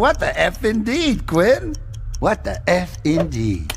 What the F indeed, Quinn? What the F indeed?